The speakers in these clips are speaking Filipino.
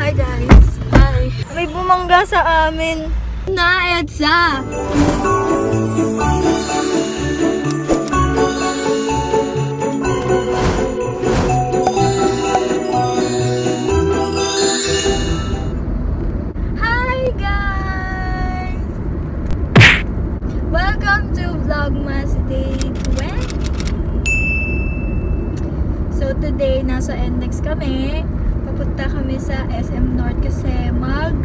Hi guys. Hi. May bumangga sa amin na EDSA. Hi guys! Welcome to Vlogmas Day 20. So today, nasa NLEX kami. Papunta kami sa SM North kasi mag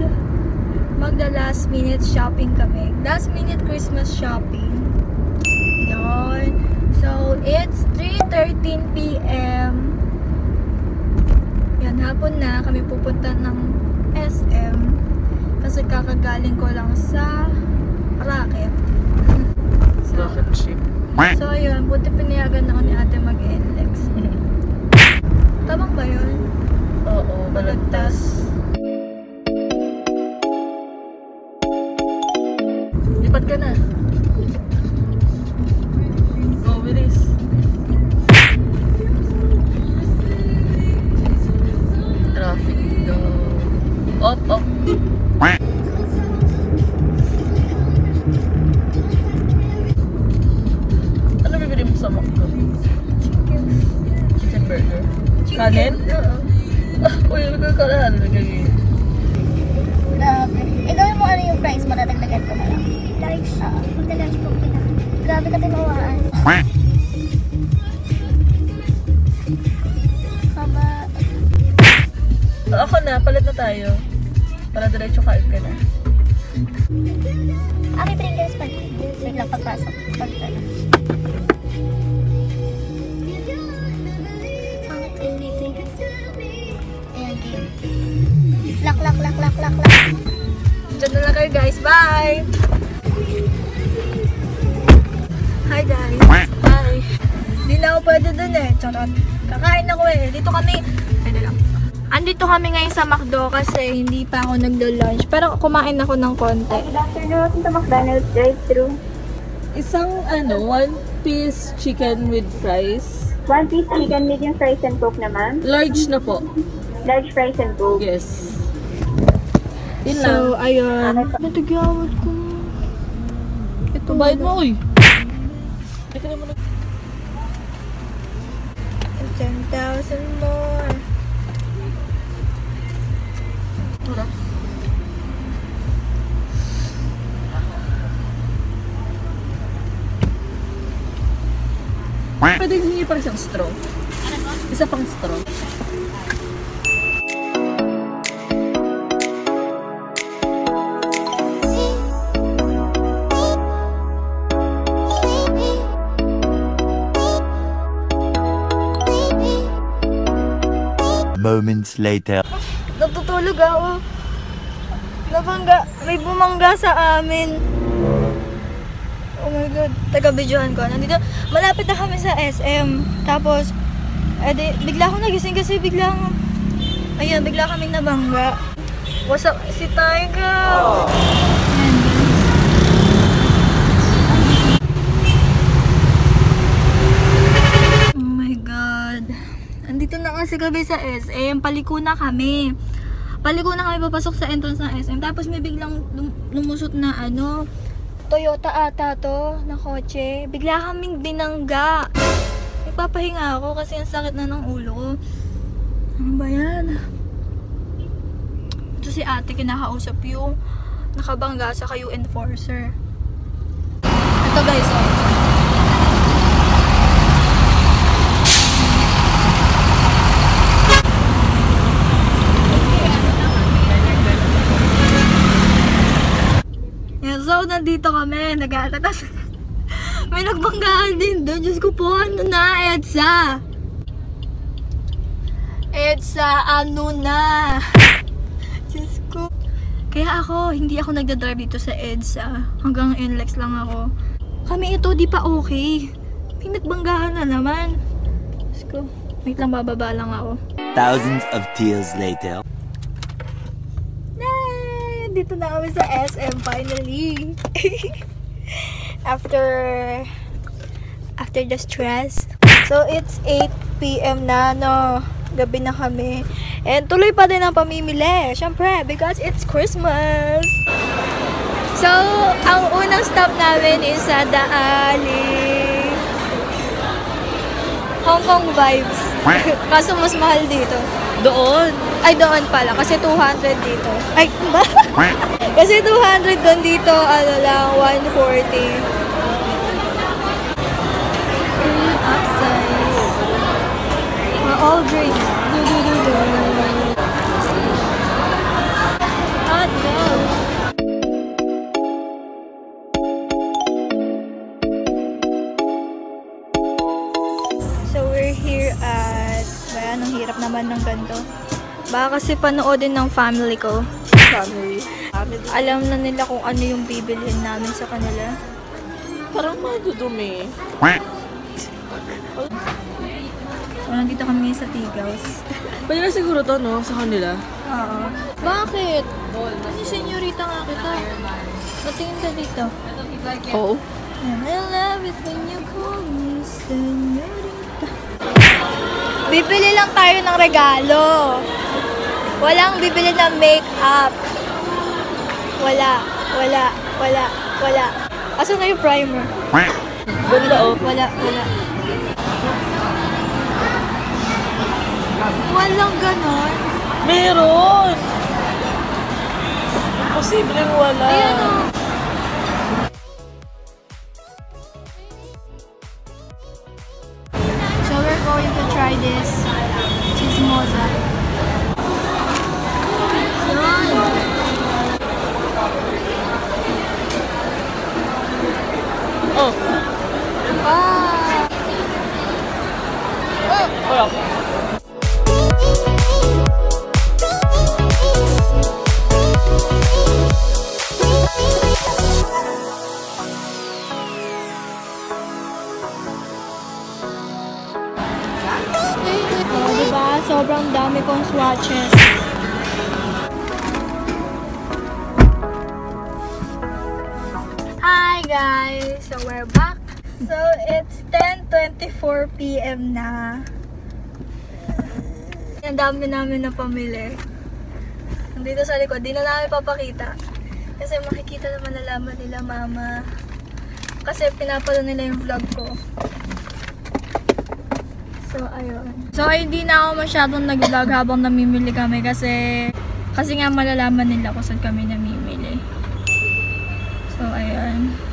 magda last minute shopping kami. Last minute Christmas shopping. Yon. So, it's 3.13 p.m. Yan, hapon na kami pupunta ng SM. Kasi kakagaling ko lang sa racket. so, Rocket ship. so, ayun. Buti pinayagan ako ni ate mag-NLEX. Tamang ba yun? Balagtas. Lipat ka na. Go, bilis. Traffic go. Op, op. Ano? Chicken burger. Kanin? Oo. Uy, nagkakalahan na ganyan. Grabe. Eh, gawin mo ano yung price mo, dadagdagan ko na lang. Large? Oo. Magda-large po kita. Grabe ka tinawaan. Haba. Ako na, palit na tayo. Para diretso kain ka na. May Pringles pa. Wait lang, pagpasok. Pag Lock, lock, lock, lock. Diyan na lang kayo guys. Bye! Hi guys. Hi. Hindi na ako pwede dun eh. Charot. Kakain ako eh. Dito kami. Pwede lang. Andito kami ngayon sa McDo kasi hindi pa ako naglo-lunch. Pero kumain ako ng konti. Good afternoon. Welcome to McDonald's drive-thru. Isang ano, one piece chicken with fries. One piece chicken, medium fries and coke naman. Large na po. Large fries and coke. Yes. Yun lang. So, ayun. Natagyawad ko. Ito Bayad mo, uy. Hindi ka naman nag- 10,000 more. Tara. Pwede hindi pa isang straw. Isa pang straw. Moments later. Natutulog ako. Nabangga. May bumangga sa amin. Oh my God. Taga-videohan ko. Nandito. Malapit na kami sa SM. Tapos, edi, bigla ako nagising kasi biglang, ayun, bigla kaming nabangga. What's up? Si Tyga. Ayan, guys. Oh my God. Andito na kasi kami sa SM. Paliko na kami. Paliko na kami papasok sa entrance ng SM. Tapos may biglang lum- lumusot na ano, Toyota ata to, na kotse. Bigla kaming binangga. Nagpapahinga ako kasi ang sakit na ng ulo ko. Ano ba yan? Ito si ate kinakausap yung nakabangga sa kayo enforcer. Ito guys, oh. Yan, so nandito kami, nag-aatatas. May nagbanggaan din doon. Diyos ko po, ano na, EDSA? EDSA, ano na? Diyos ko. Kaya ako, hindi ako nagdadrive dito sa EDSA. Hanggang NLEX lang ako. Kami ito, di pa okay. May nagbanggaan na naman. Diyos ko. Wait lang, bababa lang ako. Thousands of tears later. Yay! Dito na kami sa SM finally. after after the stress. So it's 8 p.m. na no. Gabi na kami. And tuloy pa din ang pamimili. Siyempre, because it's Christmas. So, ang unang stop namin is sa Daali. Hong Kong vibes. Kaso mas mahal dito. Doon. Ay, doon pala. Kasi 200 dito. Ay, ba? kasi 200 doon dito, ano lang, 140. Mm, upsize. All drinks. Naman ng ganito. Baka kasi panoodin ng family ko. Family. Family. Alam na nila kung ano yung bibilhin namin sa kanila. Parang madudumi. So, nandito kami sa Tigaws. Pwede na siguro to, no? Sa kanila. Oo. Bakit? Kasi senyorita nga kita. Patingin ka dito. Oo. And I love it when you call me senyorita. Bibili lang tayo ng regalo. Walang bibili ng make-up. Wala. Wala. Wala. Wala. Asan na yung primer? Ganda, oh. Wala. Wala. Walang ganon. Meron! Posibleng wala. Ayan o. Oh. Ah. Wala. Oh, diba? Sobrang dami kong swatches. Hi guys! So we're back. So it's 10.24 p.m. na. Ang dami namin na pamili. Nandito sa likod, di na namin papakita. Kasi makikita naman nalaman nila mama. Kasi pinapalo nila yung vlog ko. So, ayun. So, hindi na ako masyadong nag-vlog habang namimili kami kasi kasi nga malalaman nila kung saan kami namimili. So, ayun.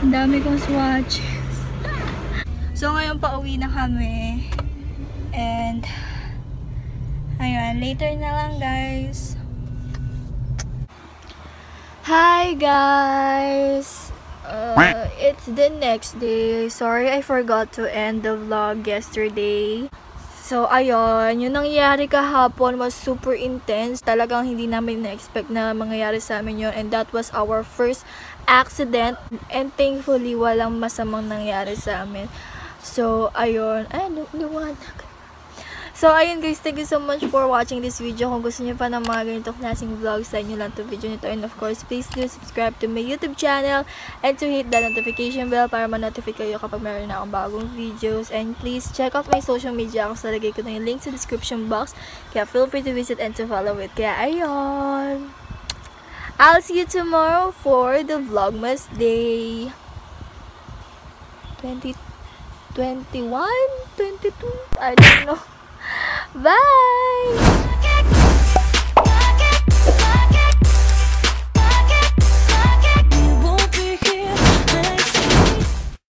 Ang dami kong swatches. so, ngayon pa uwi na kami. And, ayun. Later na lang, guys. Hi, guys! Uh, it's the next day. Sorry, I forgot to end the vlog yesterday. So, ayun, yung nangyari kahapon was super intense. Talagang hindi namin na-expect na mangyayari sa amin yun. And that was our first accident. And thankfully, walang masamang nangyari sa amin. So, ayun. Ay, luwanag. So, ayun guys, thank you so much for watching this video. Kung gusto niyo pa ng mga ganitong klaseng vlogs, sa inyo lang to video nito. And of course, please do subscribe to my YouTube channel and to hit the notification bell para ma-notify kayo kapag meron na akong bagong videos. And please check out my social media. Ako salagay ko na yung link sa description box. Kaya feel free to visit and to follow it. Kaya ayun! I'll see you tomorrow for the Vlogmas Day. 20, 21? 22? I don't know. Bye!